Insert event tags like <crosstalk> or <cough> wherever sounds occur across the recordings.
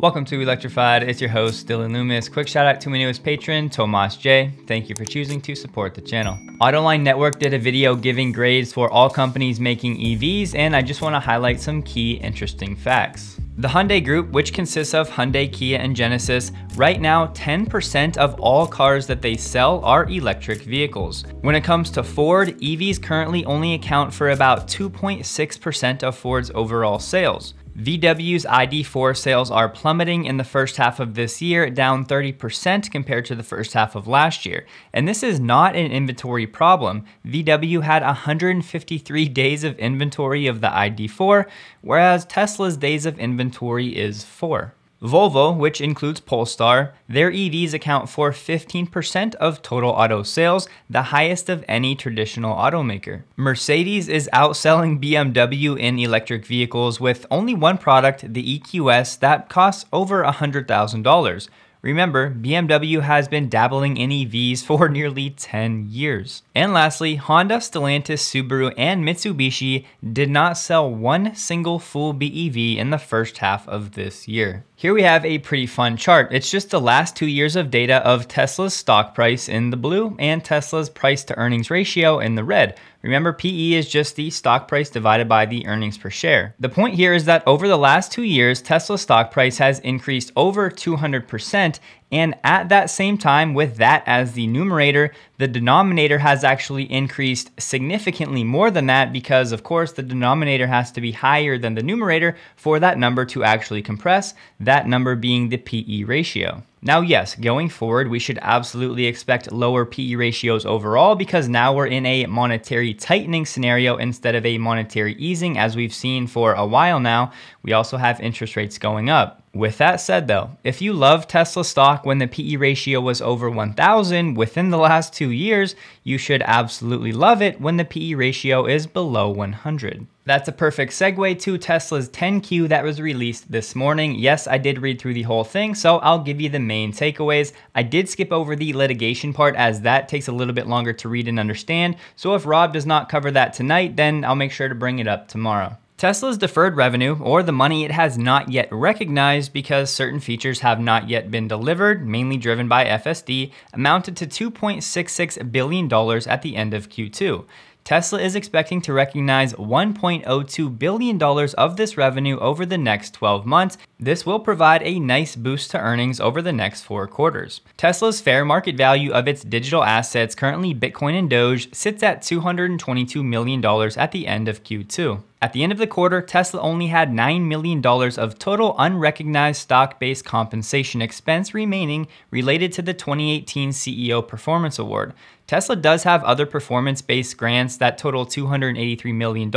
Welcome to Electrified. It's your host, Dillon Loomis. Quick shout out to my newest patron, Tomas J. Thank you for choosing to support the channel. Autoline Network did a video giving grades for all companies making EVs, and I just want to highlight some key interesting facts. The Hyundai Group, which consists of Hyundai, Kia, and Genesis, right now 10% of all cars that they sell are electric vehicles. When it comes to Ford, EVs currently only account for about 2.6% of Ford's overall sales. VW's ID4 sales are plummeting in the first half of this year, down 30% compared to the first half of last year. And this is not an inventory problem. VW had 153 days of inventory of the ID4, whereas Tesla's days of inventory is 4. Volvo, which includes Polestar, their EVs account for 15% of total auto sales, the highest of any traditional automaker. Mercedes is outselling BMW in electric vehicles with only one product, the EQS, that costs over $100,000. Remember, BMW has been dabbling in EVs for <laughs> nearly 10 years. And lastly, Honda, Stellantis, Subaru, and Mitsubishi did not sell one single full BEV in the first half of this year. Here we have a pretty fun chart. It's just the last two years of data of Tesla's stock price in the blue and Tesla's price to earnings ratio in the red. Remember, PE is just the stock price divided by the earnings per share. The point here is that over the last two years, Tesla's stock price has increased over 200%, and at that same time, with that as the numerator, the denominator has actually increased significantly more than that because, of course, the denominator has to be higher than the numerator for that number to actually compress, that number being the PE ratio. Now, yes, going forward, we should absolutely expect lower PE ratios overall because now we're in a monetary tightening scenario instead of a monetary easing as we've seen for a while now. We also have interest rates going up. With that said though, if you love Tesla stock when the PE ratio was over 1000 within the last two years, you should absolutely love it when the PE ratio is below 100. That's a perfect segue to Tesla's 10Q that was released this morning. Yes, I did read through the whole thing, so I'll give you the main takeaways. I did skip over the litigation part as that takes a little bit longer to read and understand. So if Rob does not cover that tonight, then I'll make sure to bring it up tomorrow. Tesla's deferred revenue, or the money it has not yet recognized because certain features have not yet been delivered, mainly driven by FSD, amounted to $2.66 billion at the end of Q2. Tesla is expecting to recognize $1.02 billion of this revenue over the next 12 months. This will provide a nice boost to earnings over the next four quarters. Tesla's fair market value of its digital assets, currently Bitcoin and Doge, sits at $222 million at the end of Q2. At the end of the quarter, Tesla only had $9 million of total unrecognized stock based compensation expense remaining related to the 2018 CEO Performance Award. Tesla does have other performance based grants that total $283 million,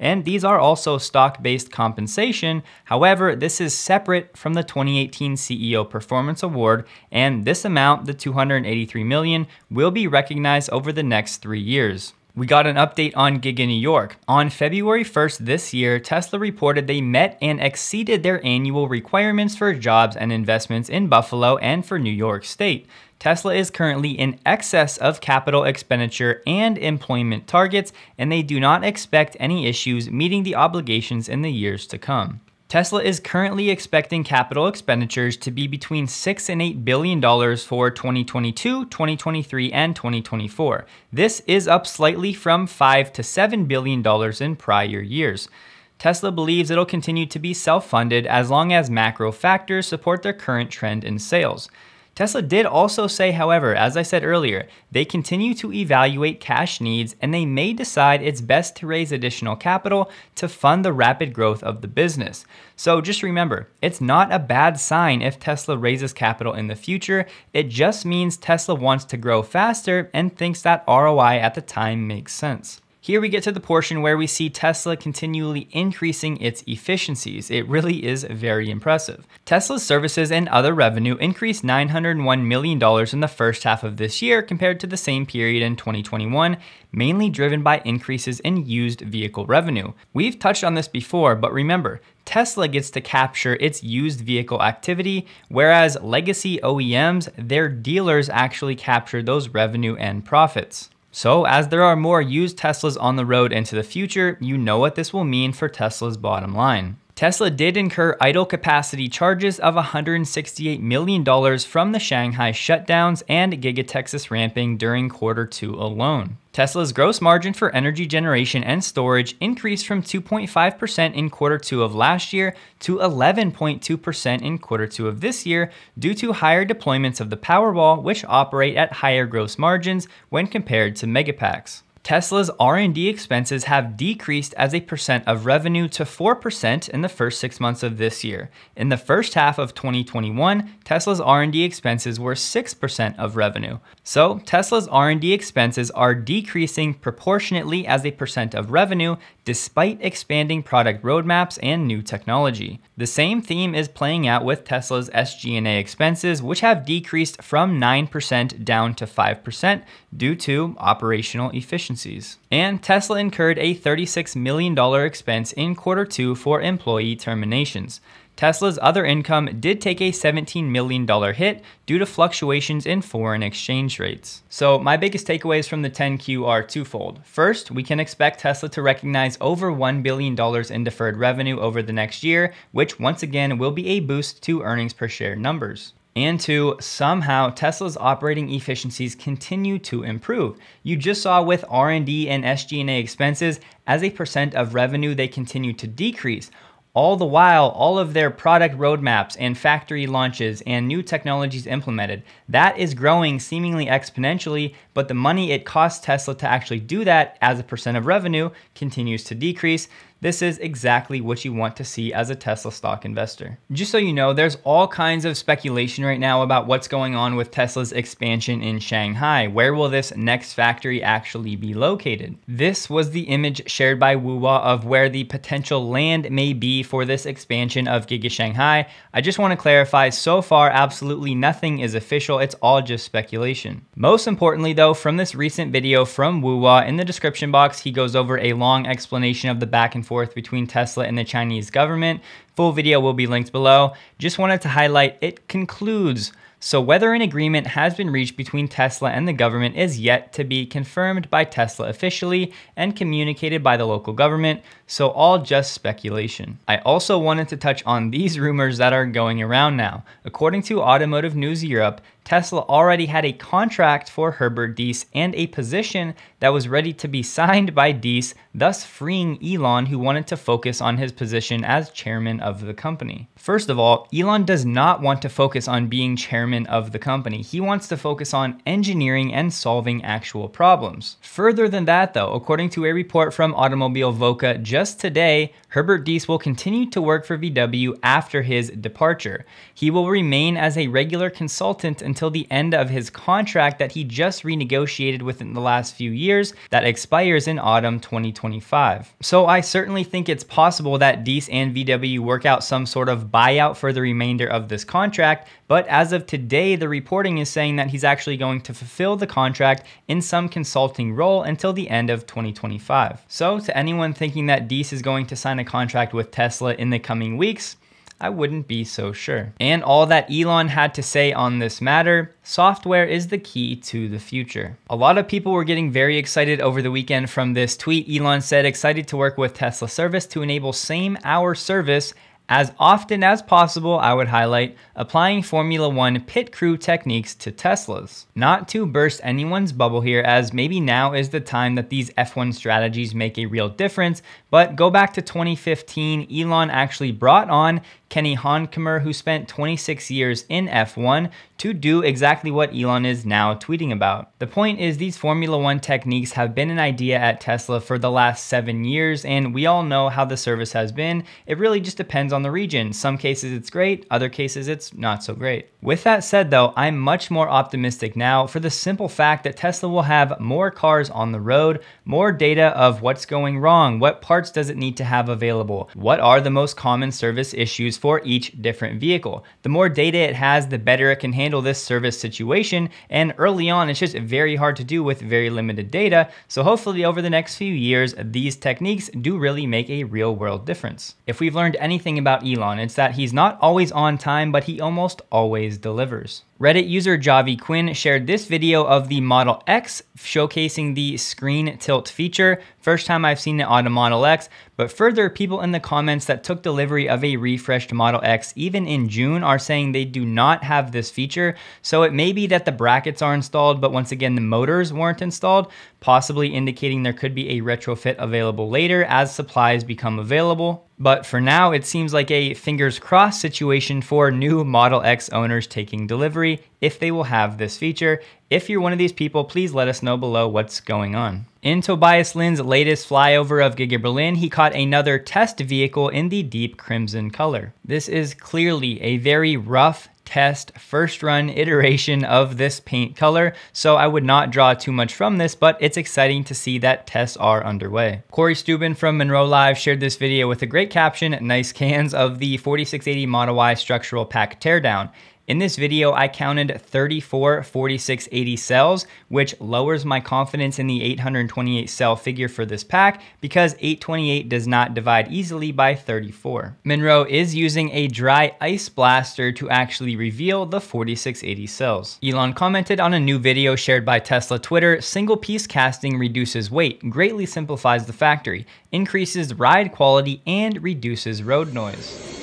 and these are also stock based compensation. However, this is separate from the 2018 CEO Performance Award, and this amount, the 283 million, will be recognized over the next three years. We got an update on Giga New York. On February 1st this year, Tesla reported they met and exceeded their annual requirements for jobs and investments in Buffalo and for New York State. Tesla is currently in excess of capital expenditure and employment targets, and they do not expect any issues meeting the obligations in the years to come. Tesla is currently expecting capital expenditures to be between 6 and 8 billion dollars for 2022, 2023, and 2024. This is up slightly from 5 to 7 billion dollars in prior years. Tesla believes it'll continue to be self-funded as long as macro factors support their current trend in sales. Tesla did also say, however, as I said earlier, they continue to evaluate cash needs and they may decide it's best to raise additional capital to fund the rapid growth of the business. So just remember, it's not a bad sign if Tesla raises capital in the future. It just means Tesla wants to grow faster and thinks that ROI at the time makes sense. Here we get to the portion where we see Tesla continually increasing its efficiencies. It really is very impressive. Tesla's services and other revenue increased $901 million in the first half of this year compared to the same period in 2021, mainly driven by increases in used vehicle revenue. We've touched on this before, but remember, Tesla gets to capture its used vehicle activity, whereas legacy OEMs, their dealers actually capture those revenue and profits. So as there are more used Teslas on the road into the future, you know what this will mean for Tesla's bottom line. Tesla did incur idle capacity charges of $168 million from the Shanghai shutdowns and Giga Texas ramping during quarter two alone. Tesla's gross margin for energy generation and storage increased from 2.5% in quarter two of last year to 11.2% in quarter two of this year due to higher deployments of the Powerwall, which operate at higher gross margins when compared to Megapacks. Tesla's R&D expenses have decreased as a percent of revenue to 4% in the first 6 months of this year. In the first half of 2021, Tesla's R&D expenses were 6% of revenue. So, Tesla's R&D expenses are decreasing proportionately as a percent of revenue despite expanding product roadmaps and new technology. The same theme is playing out with Tesla's SG&A expenses, which have decreased from 9% down to 5% due to operational efficiencies. And Tesla incurred a $36 million expense in quarter two for employee terminations. Tesla's other income did take a $17 million hit due to fluctuations in foreign exchange rates. So my biggest takeaways from the 10Q are twofold. First, we can expect Tesla to recognize over $1 billion in deferred revenue over the next year, which once again will be a boost to earnings per share numbers. And two, somehow Tesla's operating efficiencies continue to improve. You just saw with R&D and SG&A expenses, as a percent of revenue, they continue to decrease. All the while, all of their product roadmaps and factory launches and new technologies implemented, that is growing seemingly exponentially, but the money it costs Tesla to actually do that as a percent of revenue continues to decrease. This is exactly what you want to see as a Tesla stock investor. Just so you know, there's all kinds of speculation right now about what's going on with Tesla's expansion in Shanghai. Where will this next factory actually be located? This was the image shared by Wu Wa of where the potential land may be for this expansion of Giga Shanghai. I just want to clarify, so far absolutely nothing is official, it's all just speculation. Most importantly though, from this recent video from Wu Wa, in the description box, he goes over a long explanation of the back and forth between Tesla and the Chinese government. Full video will be linked below. Just wanted to highlight it concludes so whether an agreement has been reached between Tesla and the government is yet to be confirmed by Tesla officially and communicated by the local government, so all just speculation. I also wanted to touch on these rumors that are going around now. According to Automotive News Europe, Tesla already had a contract for Herbert Diess and a position that was ready to be signed by Diess, thus freeing Elon, who wanted to focus on his position as chairman of the company. First of all, Elon does not want to focus on being chairman of the company. He wants to focus on engineering and solving actual problems. Further than that, though, according to a report from Automobilwoche just today, Herbert Diess will continue to work for VW after his departure. He will remain as a regular consultant until the end of his contract that he just renegotiated within the last few years that expires in autumn 2025. So I certainly think it's possible that Diess and VW work out some sort of buyout for the remainder of this contract, but as of today, the reporting is saying that he's actually going to fulfill the contract in some consulting role until the end of 2025. So to anyone thinking that Diess is going to sign a contract with Tesla in the coming weeks, I wouldn't be so sure. And all that Elon had to say on this matter, software is the key to the future. A lot of people were getting very excited over the weekend from this tweet. Elon said, excited to work with Tesla service to enable same hour service as often as possible, I would highlight applying Formula One pit crew techniques to Teslas. Not to burst anyone's bubble here, as maybe now is the time that these F1 strategies make a real difference, but go back to 2015, Elon actually brought on Kenny Handkammer, who spent 26 years in F1, to do exactly what Elon is now tweeting about. The point is these Formula One techniques have been an idea at Tesla for the last seven years, and we all know how the service has been. It really just depends on the region. Some cases it's great, other cases it's not so great. With that said though, I'm much more optimistic now for the simple fact that Tesla will have more cars on the road, more data of what's going wrong, what parts does it need to have available, what are the most common service issues for each different vehicle. The more data it has, the better it can handle this service situation. And early on, it's just very hard to do with very limited data. So hopefully over the next few years, these techniques do really make a real world difference. If we've learned anything about Elon, it's that he's not always on time, but he almost always delivers. Reddit user Javi Quinn shared this video of the Model X showcasing the screen tilt feature. First time I've seen it on a Model X, but further, people in the comments that took delivery of a refreshed Model X even in June are saying they do not have this feature. So it may be that the brackets are installed, but once again, the motors weren't installed, possibly indicating there could be a retrofit available later as supplies become available. But for now, it seems like a fingers crossed situation for new Model X owners taking delivery if they will have this feature. If you're one of these people, please let us know below what's going on. In Tobias Lindh's latest flyover of Giga Berlin, he caught another test vehicle in the deep crimson color. This is clearly a very rough test first run iteration of this paint color, so I would not draw too much from this, but it's exciting to see that tests are underway. Cory Steuben from Munro Live shared this video with a great caption, nice cans of the 4680 Model Y structural pack teardown. In this video, I counted 34 4680 cells, which lowers my confidence in the 828 cell figure for this pack because 828 does not divide easily by 34. Munro is using a dry ice blaster to actually reveal the 4680 cells. Elon commented on a new video shared by Tesla Twitter, single piece casting reduces weight, greatly simplifies the factory, increases ride quality, and reduces road noise.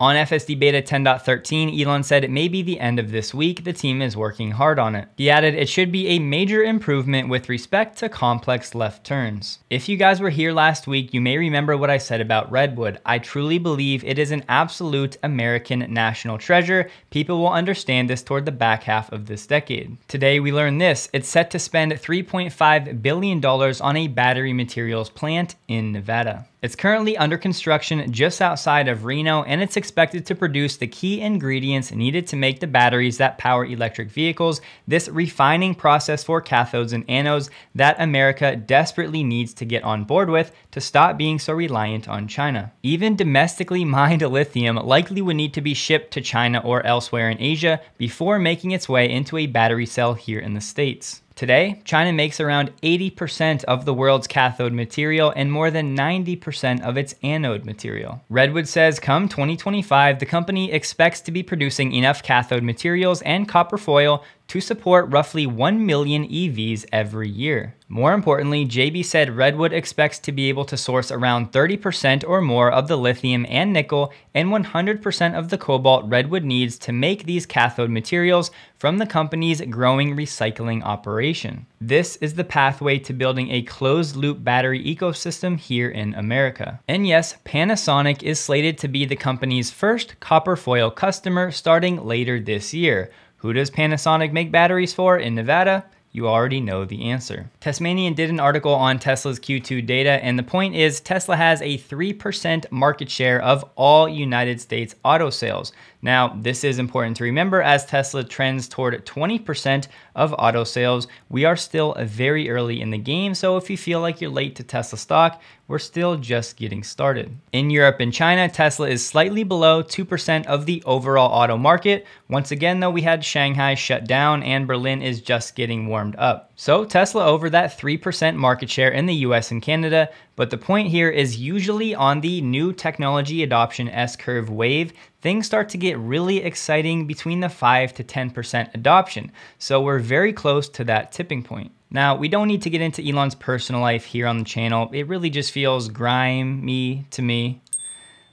On FSD Beta 10.13, Elon said it may be the end of this week. The team is working hard on it. He added it should be a major improvement with respect to complex left turns. If you guys were here last week, you may remember what I said about Redwood. I truly believe it is an absolute American national treasure. People will understand this toward the back half of this decade. Today we learned this. It's set to spend $3.5 billion on a battery materials plant in Nevada. It's currently under construction just outside of Reno and it's expected to produce the key ingredients needed to make the batteries that power electric vehicles, this refining process for cathodes and anodes that America desperately needs to get on board with to stop being so reliant on China. Even domestically mined lithium likely would need to be shipped to China or elsewhere in Asia before making its way into a battery cell here in the States. Today, China makes around 80% of the world's cathode material and more than 90% of its anode material. Redwood says come 2025, the company expects to be producing enough cathode materials and copper foil to support roughly 1 million EVs every year. More importantly, JB said Redwood expects to be able to source around 30% or more of the lithium and nickel and 100% of the cobalt Redwood needs to make these cathode materials from the company's growing recycling operation. This is the pathway to building a closed loop battery ecosystem here in America. And yes, Panasonic is slated to be the company's first copper foil customer starting later this year, who does Panasonic make batteries for in Nevada? You already know the answer. Tasmanian did an article on Tesla's Q2 data, and the point is Tesla has a 3% market share of all United States auto sales. Now, this is important to remember as Tesla trends toward 20% of auto sales. We are still very early in the game, so if you feel like you're late to Tesla stock, we're still just getting started. In Europe and China, Tesla is slightly below 2% of the overall auto market. Once again, though, we had Shanghai shut down and Berlin is just getting warmed up. So Tesla over that 3% market share in the US and Canada, but the point here is usually on the new technology adoption S-curve wave, things start to get really exciting between the 5 to 10% adoption. So we're very close to that tipping point. Now, we don't need to get into Elon's personal life here on the channel. It really just feels grimy to me.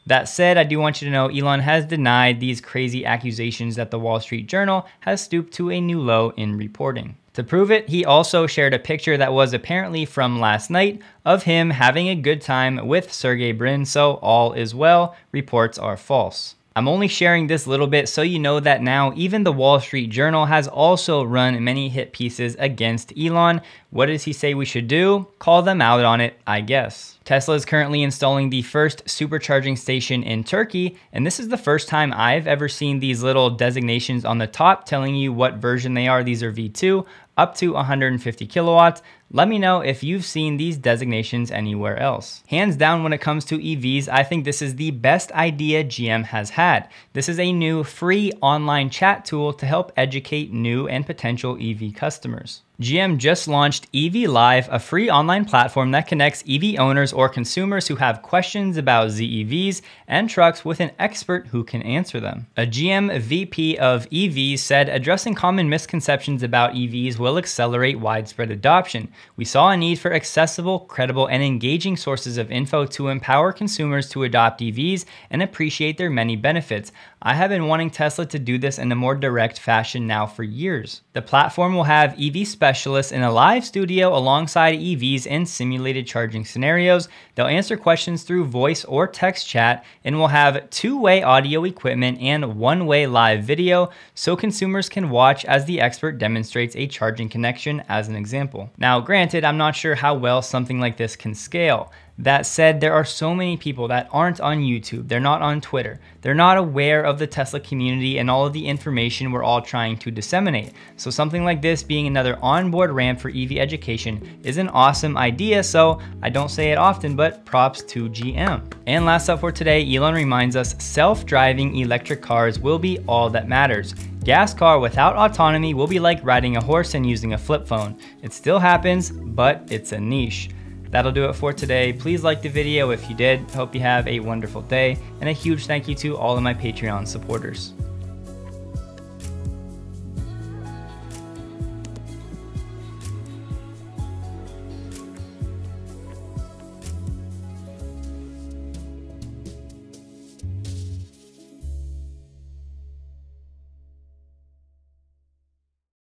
That said, I do want you to know Elon has denied these crazy accusations that the Wall Street Journal has stooped to a new low in reporting. To prove it, he also shared a picture that was apparently from last night of him having a good time with Sergey Brin, so all is well, reports are false. I'm only sharing this little bit so you know that now even the Wall Street Journal has also run many hit pieces against Elon. What does he say we should do? Call them out on it, I guess. Tesla is currently installing the first supercharging station in Turkey, and this is the first time I've ever seen these little designations on the top telling you what version they are. These are V2 up to 150 kilowatts. Let me know if you've seen these designations anywhere else. Hands down when it comes to EVs, I think this is the best idea GM has had. This is a new free online chat tool to help educate new and potential EV customers. GM just launched EV Live, a free online platform that connects EV owners or consumers who have questions about ZEVs and trucks with an expert who can answer them. A GM VP of EVs said addressing common misconceptions about EVs will accelerate widespread adoption. We saw a need for accessible, credible, and engaging sources of info to empower consumers to adopt EVs and appreciate their many benefits. I have been wanting Tesla to do this in a more direct fashion now for years. The platform will have EV specialists in a live studio alongside EVs in simulated charging scenarios. They'll answer questions through voice or text chat and will have two-way audio equipment and one-way live video so consumers can watch as the expert demonstrates a charging connection as an example. Now granted, I'm not sure how well something like this can scale. That said, there are so many people that aren't on YouTube, they're not on Twitter, they're not aware of the Tesla community and all of the information we're all trying to disseminate. So something like this being another onboard ramp for EV education is an awesome idea, so I don't say it often, but props to GM. And last up for today, Elon reminds us self-driving electric cars will be all that matters. Gas car without autonomy will be like riding a horse and using a flip phone. It still happens, but it's a niche. That'll do it for today. Please like the video if you did. Hope you have a wonderful day. And a huge thank you to all of my Patreon supporters.